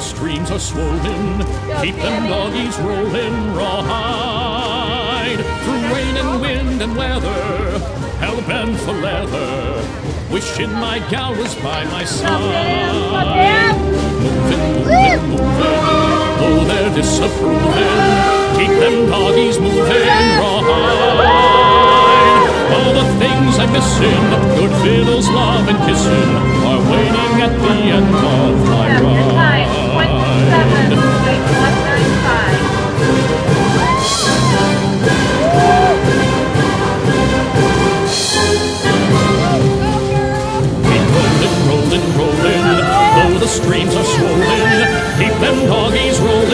streams are swollen. Keep them doggies rolling rawhide through rain and wind and weather. Hell bent for leather. Wishing my gal was by my side. Moving, moving, moving. Though they're disapproving. Keep them doggies moving rawhide. All the things I'm missing, good fiddles, love, and kissing, are waiting at the end of. rolling, rolling, though the streams are swollen, keep them doggies rolling.